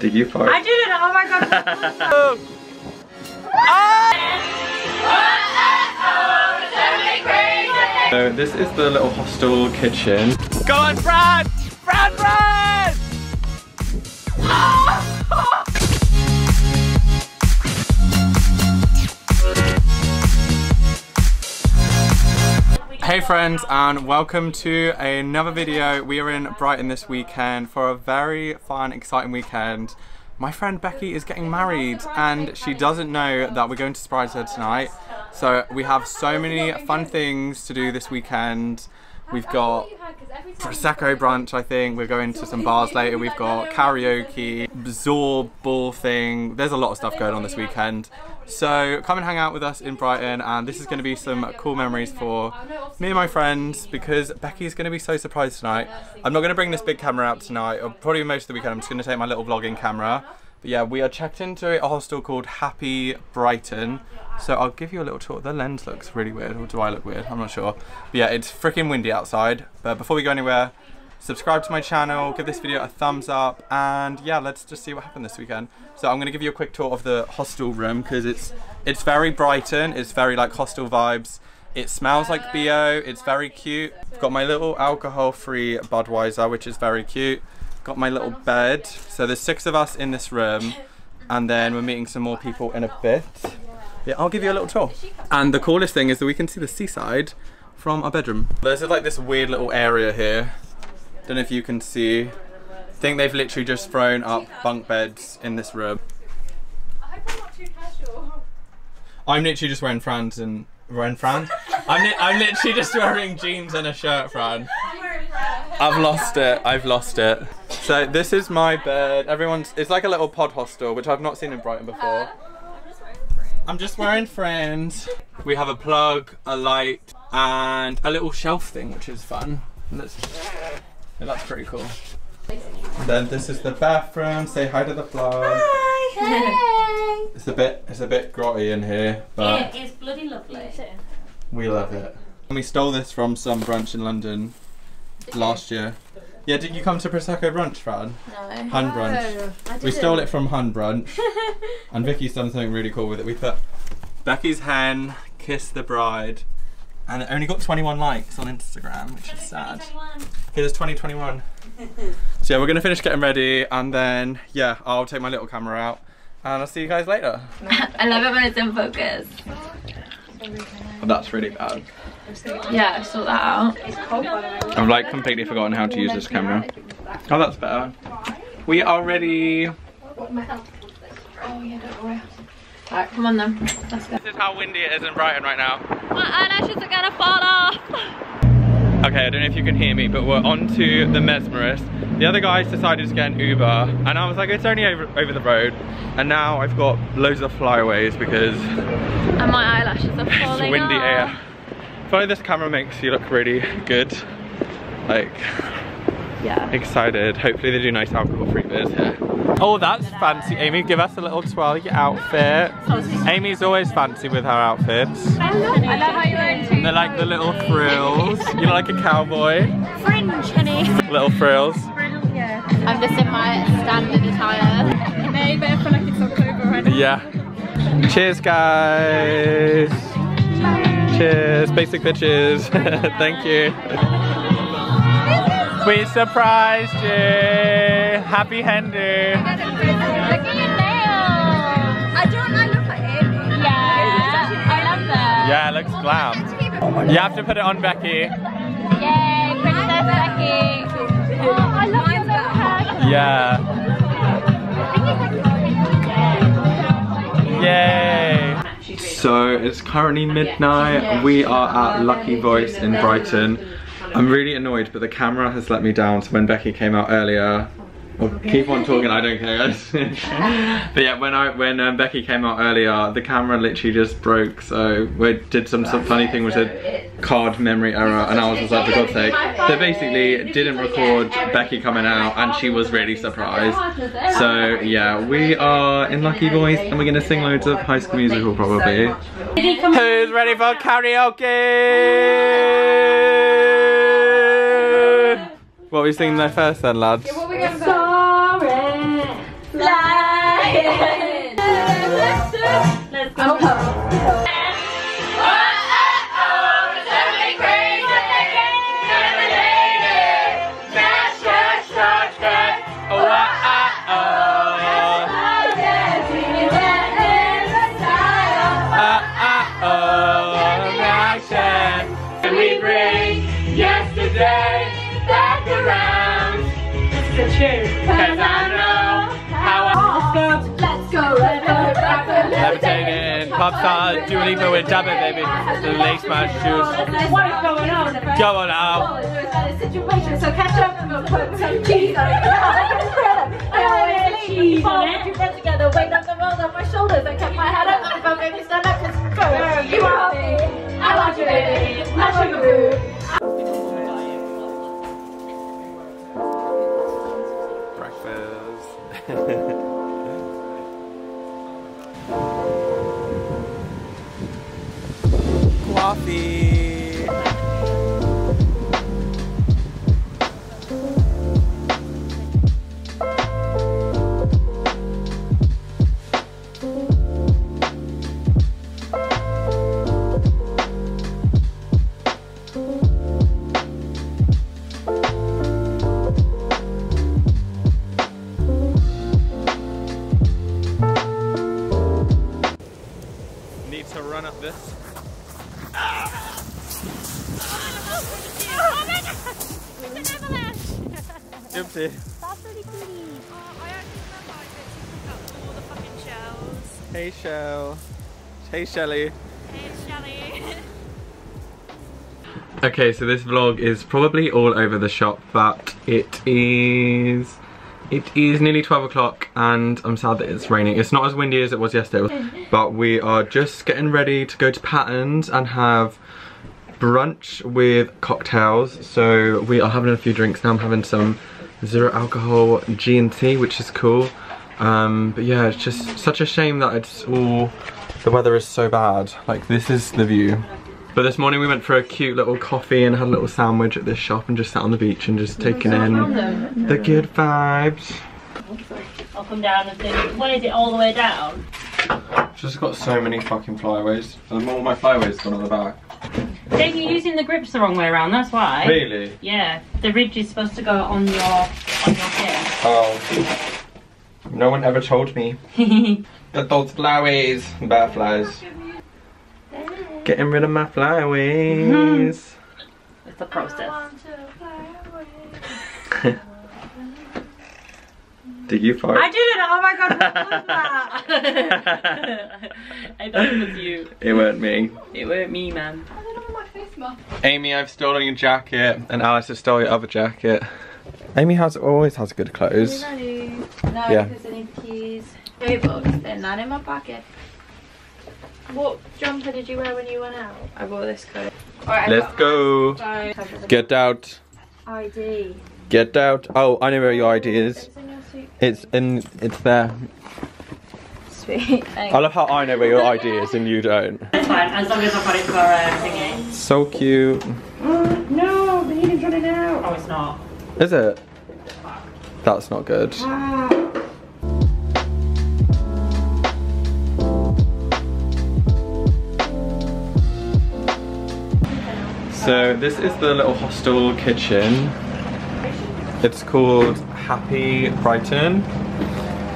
Did you fart? I didn't. Oh my god. oh. So this is the little hostel kitchen. Go on, Fran! Fran, Fran! Oh! Hey friends and welcome to another video. We are in Brighton this weekend for a very fun, exciting weekend. My friend Becky is getting married and she doesn't know that we're going to surprise her tonight. So we have so many fun things to do this weekend. We've got Prosecco brunch, I think. We're going to some bars later. We've got karaoke, Zorb ball thing. There's a lot of stuff going on this weekend. So come and hang out with us in Brighton and this is going to be some cool memories for me and my friends because Becky's going to be so surprised tonight. I'm not going to bring this big camera out tonight or probably most of the weekend. I'm just going to take my little vlogging camera. But yeah, we are checked into a hostel called Happy Brighton. So I'll give you a little tour. The lens looks really weird, or do I look weird? I'm not sure. But yeah, it's freaking windy outside. But before we go anywhere, subscribe to my channel, give this video a thumbs up, and yeah, let's just see what happened this weekend. So I'm gonna give you a quick tour of the hostel room because it's it's very Brighton, it's very like hostel vibes. It smells like BO, it's very cute. I've got my little alcohol-free Budweiser, which is very cute. Got my little bed. So there's six of us in this room, and then we're meeting some more people in a bit. Yeah, I'll give you a little tour. And the coolest thing is that we can see the seaside from our bedroom. There's like this weird little area here. Don't know if you can see. I think they've literally just thrown up bunk beds in this room. I hope I'm not too casual. I'm literally just wearing Fran's and wearing Fran. I'm, li I'm literally just wearing jeans and a shirt, Fran. I've lost it. I've lost it. So this is my bed. Everyone's. It's like a little pod hostel, which I've not seen in Brighton before. I'm just wearing Friends. We have a plug, a light, and a little shelf thing, which is fun. That's, yeah, that's pretty cool. Then this is the bathroom. Say hi to the vlog. Hey. It's a bit, it's a bit grotty in here, but It is bloody lovely. we love it. And we stole this from some brunch in London last year. Yeah, did you come to Prosecco brunch, Fran? No. Hun brunch. We stole it from Hun brunch, and Vicky's done something really cool with it. We put Becky's hen, kiss the bride, and it only got 21 likes on Instagram, which is sad. Here's 2021. so yeah, we're gonna finish getting ready, and then yeah, I'll take my little camera out, and I'll see you guys later. I love it when it's in focus. Oh, that's really bad. Yeah, sort that out. I've like completely forgotten how to use this camera. Oh, that's better. We are ready. Alright, come on then. Let's go. This is how windy it is in Brighton right now. My eyelashes are gonna fall off. Okay, I don't know if you can hear me, but we're on to the Mesmerist. The other guys decided to get an Uber, and I was like, it's only over, over the road. And now I've got loads of flyaways because And my eyelashes are it's windy off. air. I feel like this camera makes you look really good. Like, Yeah. excited. Hopefully they do nice alcohol-free beers here. Oh, that's fancy. Amy, give us a little twirl your outfit. Amy's always fancy with her outfits. I love how you're wearing two They're like the little frills. You look like a cowboy. fringe, honey. Little frills. Yeah. I'm just in my standard attire. Maybe I feel like it's October right Yeah. Cheers, guys. Cheers. Basic bitches. Thank you. We surprised you. Happy Henry. Look at your nails. I don't I look like Amy. Yeah. I love them. Yeah, it looks glam. You have to put it on Becky. Yay, Princess Becky. Oh, I love your little hair. Yeah. Yay! So it's currently midnight. We are at Lucky Voice in Brighton. I'm really annoyed, but the camera has let me down. So when Becky came out earlier, well, keep on talking. I don't care, but yeah, when I when um, Becky came out earlier, the camera literally just broke. So we did some, some funny thing with a card memory error, and I was just like, for God's sake. So basically, didn't record Becky coming out, and she was really surprised. So yeah, we are in Lucky Voice, and we're gonna sing loads of High School Musical probably. Who's ready for karaoke? What are we singing there first then, lads? What we going Sorry. Flying. Let's do it. Let's go. Oh, Let's go. Let's go. Levitating, pop star, Dua Lipa with DaBaby. The lace match shoes. What is going on? Go on oh, now. so catch up and we'll put some cheese on it. I always cheese on it. You run together, weight up the road on my shoulders. I kept my head up and go, baby, stand up, just go. You are me. I want you, baby. I sugar boo. Hey Shell. Hey Shelly. Okay, so this vlog is probably all over the shop, but it is it is nearly 12 o'clock and I'm sad that it's raining. It's not as windy as it was yesterday, but we are just getting ready to go to Patton's and have brunch with cocktails. So we are having a few drinks now. I'm having some zero alcohol G&T, which is cool. Um, but yeah, it's just such a shame that it's all, the weather is so bad. Like this is the view. But this morning we went for a cute little coffee and had a little sandwich at this shop and just sat on the beach and just taking in the good vibes. I'll come down and think, what is it all the way down? Just got so many fucking flyaways. And all my flyaways gone on the back. Then you're using the grips the wrong way around, that's why. Really? Yeah, the ridge is supposed to go on your on your pin. Oh. No one ever told me. That those flyaways, bad flies. Getting rid of my flyaways. It's a process. Did you fart? I did it! Oh my god, what was that? I thought it was you. It weren't me. It weren't me, man. Amy, I've stolen your jacket, and Alice has stolen your other jacket. Amy has always has good clothes. No, Yeah. because I need the keys. Hey, books, they're not in my pocket. What jumper did you wear when you went out? I wore this coat. Alright, Let's go. Get out. ID. Get out. Oh, I know where your ID is. It's in your suit. It's in. It's there. Sweet. Thanks. I love how I know where your ID is and you don't. It's fine, as long as I've got it for uh, thingy. So cute. No, the heating's running out. Oh, it's not. Is it? That's not good. So this is the little hostel kitchen. It's called Happy Brighton.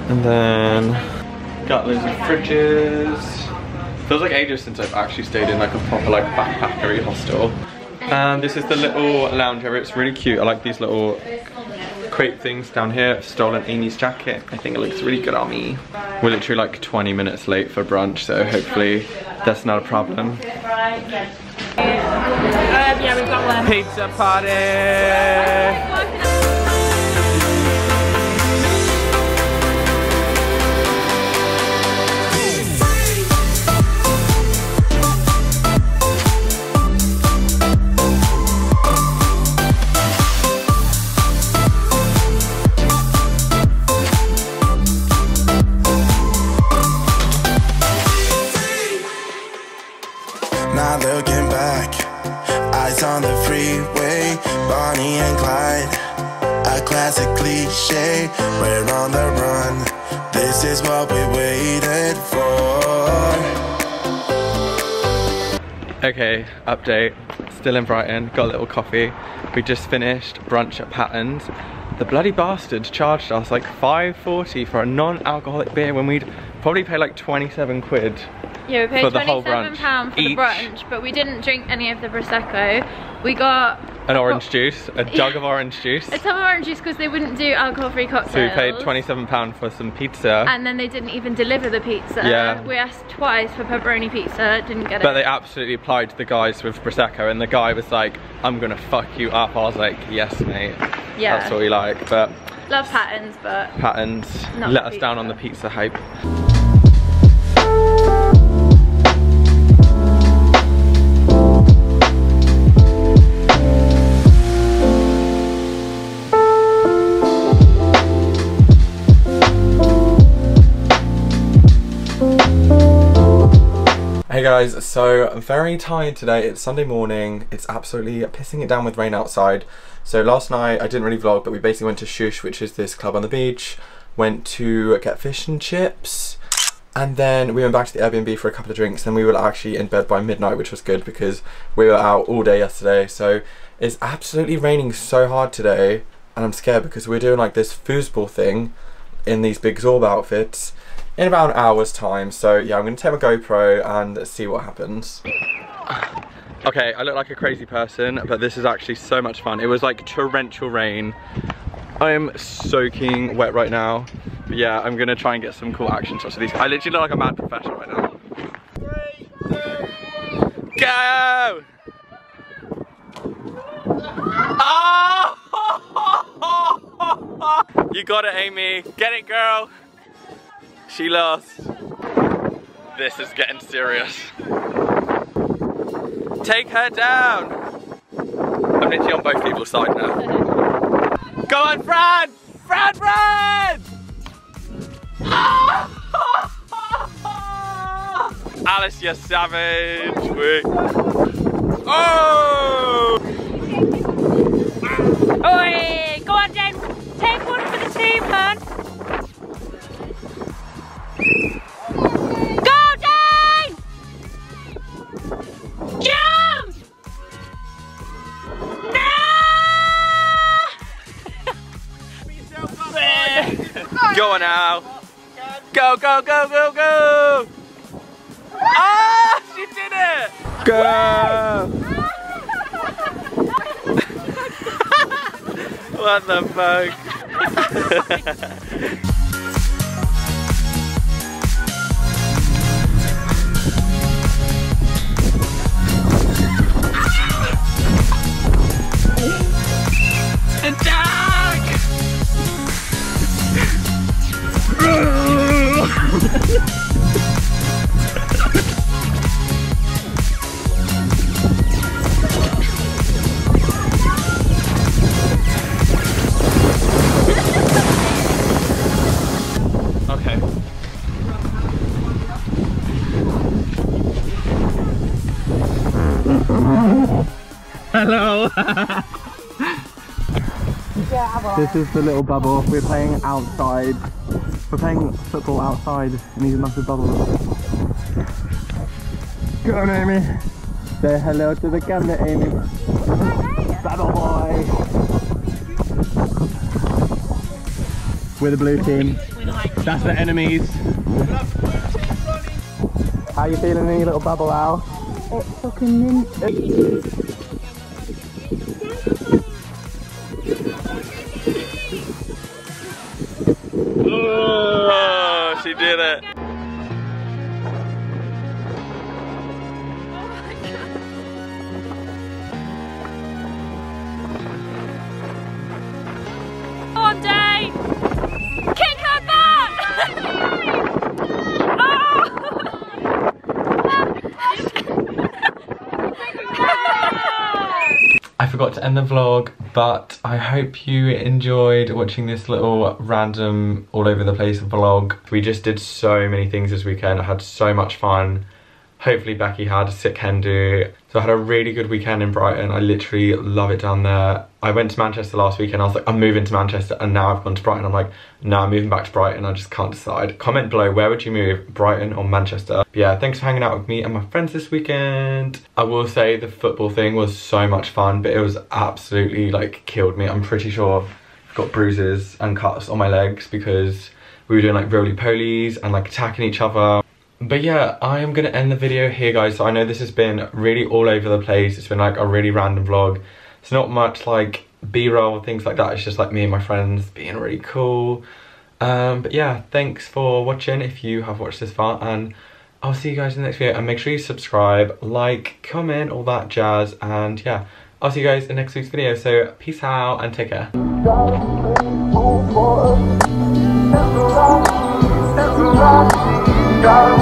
And then got loads of fridges. Feels like ages since I've actually stayed in like a proper like backpackery hostel. And this is the little lounge area. It's really cute. I like these little crepe things down here. Stolen Amy's jacket. I think it looks really good on me. We're literally like 20 minutes late for brunch, so hopefully that's not a problem. Pizza party! On the freeway, Bonnie and Clyde. A classic cliche, we're on the run. This is what we waited for. Okay, update. Still in Brighton, got a little coffee. We just finished brunch at Patton's. The bloody bastards charged us like 5.40 for a non-alcoholic beer when we'd probably pay like 27 quid. Yeah, we paid for the whole £27 brunch. for Each. the brunch, but we didn't drink any of the Prosecco. We got An orange juice, a jug of orange juice. a ton of orange juice because they wouldn't do alcohol-free cocktails. So we paid £27 for some pizza. And then they didn't even deliver the pizza. Yeah. We asked twice for pepperoni pizza, didn't get But it. But they absolutely applied to the guys with Prosecco and the guy was like, I'm gonna fuck you up. I was like, yes mate. Yeah. That's what we like. But Love patterns, but Patterns. Let us down on the pizza. pizza hype. Guys, so I'm very tired today. It's Sunday morning. It's absolutely pissing it down with rain outside. So last night I didn't really vlog, but we basically went to Shooshh, which is this club on the beach. Went to get fish and chips. And then we went back to the Airbnb for a couple of drinks. Then we were actually in bed by midnight, which was good because we were out all day yesterday. So it's absolutely raining so hard today. And I'm scared because we're doing like this foosball thing in these big Zorb outfits in about an hour's time. So yeah, I'm gonna take my GoPro and see what happens. Okay, I look like a crazy person, but this is actually so much fun. It was like torrential rain. I am soaking wet right now. But yeah, I'm gonna try and get some cool action shots of these. I literally look like a mad professional right now. Go! Oh! You got it, Amy. Get it, girl. She lost. This is getting serious. Take her down. I'm literally on both people's side now. Go on, Fran! Fran, Fran! Alice, you're savage. Go, go, go, go, go! Ah! She did it! Go! what the fuck? Attack! Hello. this is the little bubble. We're playing outside. We're playing football outside in these massive bubbles. Go on, Amy. Say hello to the camera, Amy. Bubble boy. We're the blue team. That's the enemies. How you feeling in little bubble, Al? Oh, she did it. End the vlog, but I hope you enjoyed watching this little random all over the place vlog. We just did so many things this weekend. I had so much fun. Hopefully Becky had sick hen do. So I had a really good weekend in Brighton. I literally love it down there. I went to Manchester last weekend. I was like, I'm moving to Manchester and now I've gone to Brighton. I'm like, no, I'm moving back to Brighton. I just can't decide. Comment below, where would you move, Brighton or Manchester? But yeah, thanks for hanging out with me and my friends this weekend. I will say the football thing was so much fun, but it was absolutely like killed me. I'm pretty sure I've got bruises and cuts on my legs because we were doing like roly-polies and like attacking each other. But yeah, I am gonna end the video here guys. So I know this has been really all over the place. It's been like a really random vlog. It's not much like b-roll, things like that. It's just like me and my friends being really cool. Um, but yeah, thanks for watching if you have watched this far and I'll see you guys in the next video and make sure you subscribe, like, comment, all that jazz and yeah, I'll see you guys in next week's video. So peace out and take care. Gotta